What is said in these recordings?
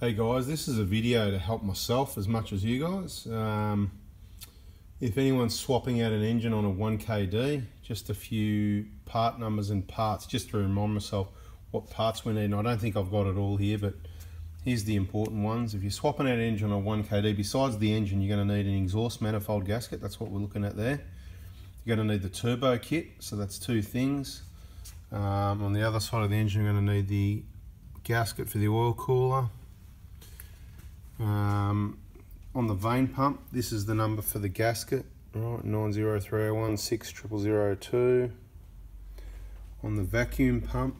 Hey guys, this is a video to help myself as much as you guys. Um, if anyone's swapping out an engine on a 1KD, just a few part numbers and parts just to remind myself what parts we need. And I don't think I've got it all here, but here's the important ones. If you're swapping out an engine on a 1KD, besides the engine, you're going to need an exhaust manifold gasket. That's what we're looking at there. You're going to need the turbo kit, so that's two things. Um, on the other side of the engine, you're going to need the gasket for the oil cooler um, on the vane pump, this is the number for the gasket, right, 90301 60002. On the vacuum pump,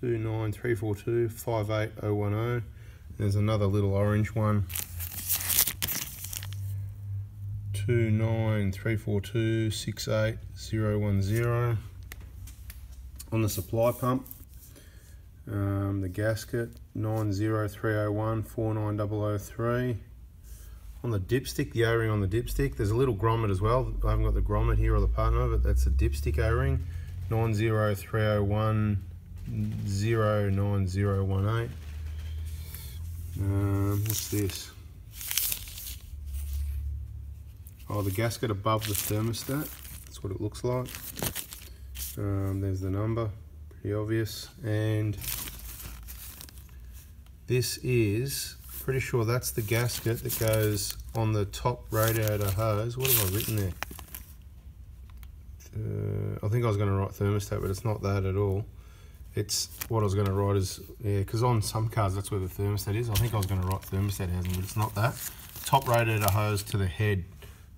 29342 58010. There's another little orange one, 29342 68010. On the supply pump, um, the gasket 90301 49003 on the dipstick the o-ring on the dipstick. There's a little grommet as well. I haven't got the grommet here or the partner but that's a dipstick o-ring 90301 09018 um, what's this? Oh the gasket above the thermostat. That's what it looks like. Um, there's the number. Pretty obvious. And this is, pretty sure that's the gasket that goes on the top radiator hose. What have I written there? Uh, I think I was going to write thermostat, but it's not that at all. It's what I was going to write is, yeah, because on some cars that's where the thermostat is. I think I was going to write thermostat housing, but it's not that. Top radiator hose to the head,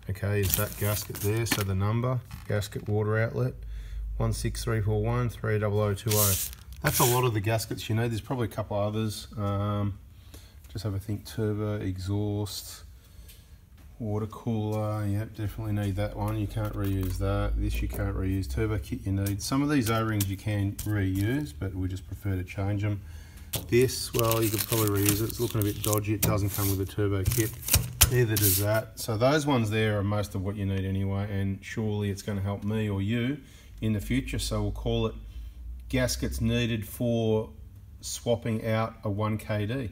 okay, is that gasket there. So the number, gasket water outlet, 16341 30020. That's a lot of the gaskets you need. There's probably a couple others. Um, just have a think turbo, exhaust, water cooler. Yep, definitely need that one. You can't reuse that. This you can't reuse. Turbo kit you need. Some of these O-rings you can reuse, but we just prefer to change them. This, well, you could probably reuse it. It's looking a bit dodgy. It doesn't come with a turbo kit. Neither does that. So those ones there are most of what you need anyway, and surely it's going to help me or you in the future. So we'll call it gaskets needed for swapping out a 1KD.